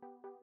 Government is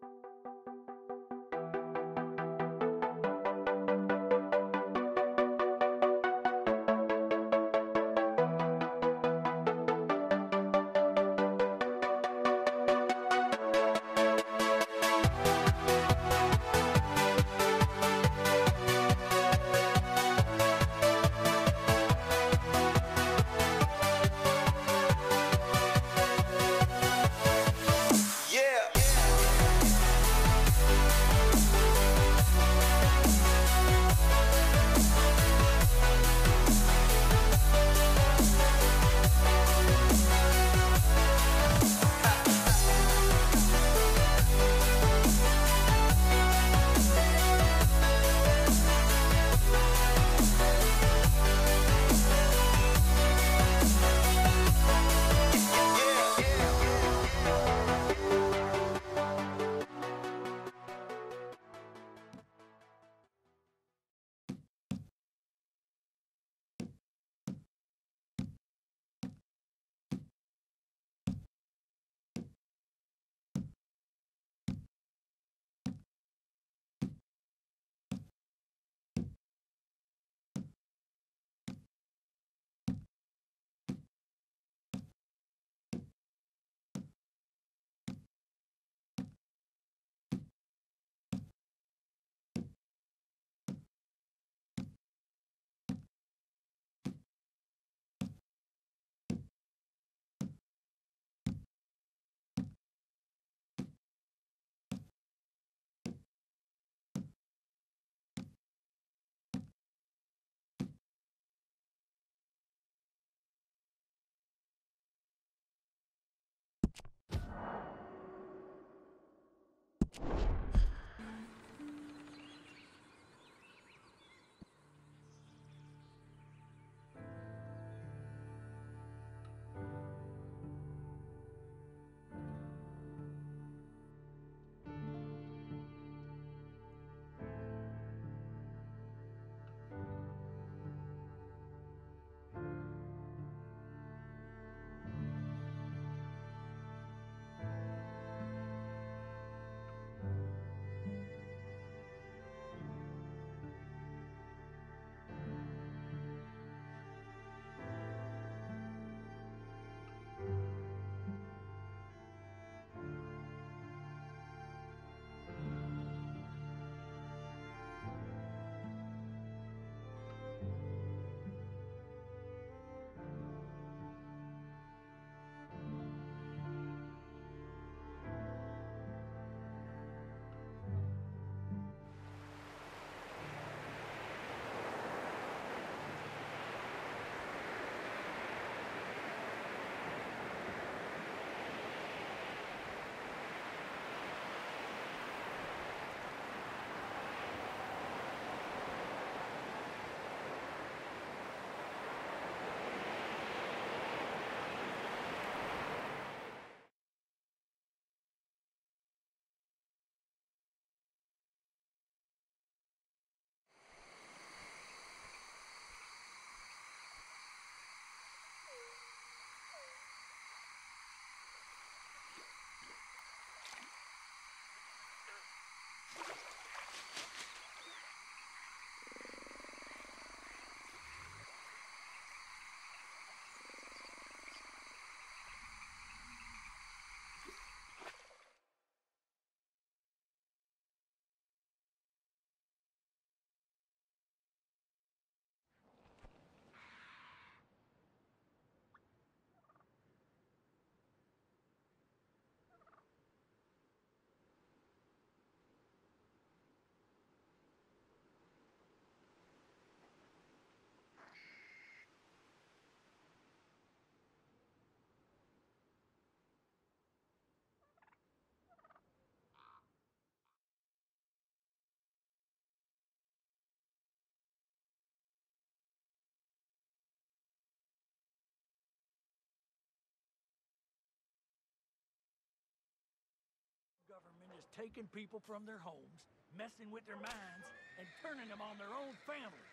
taking people from their homes, messing with their minds, and turning them on their own families.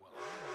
Well,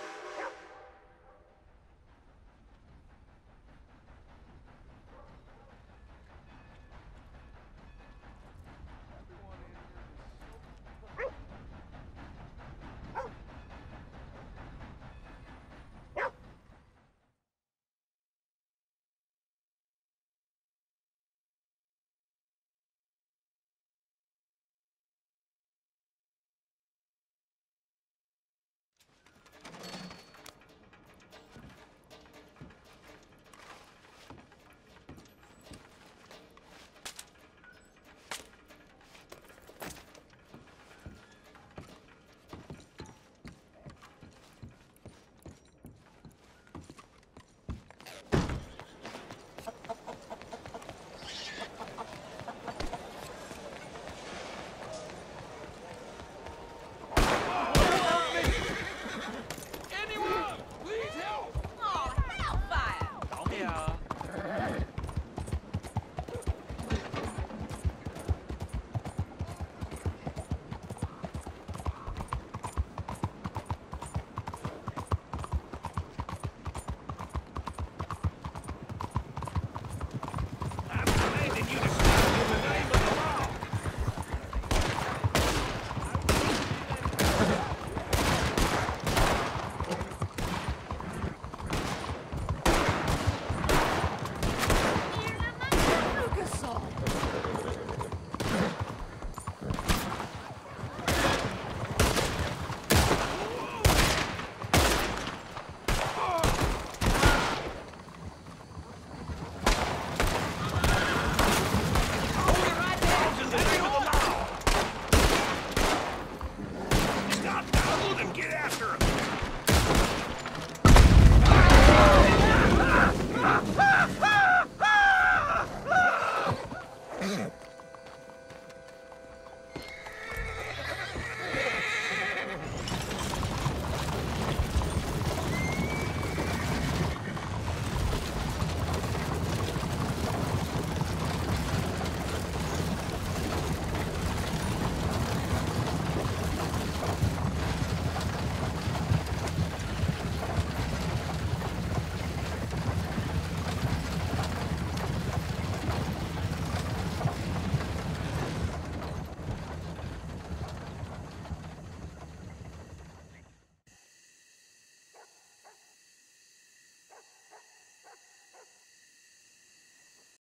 Ugh.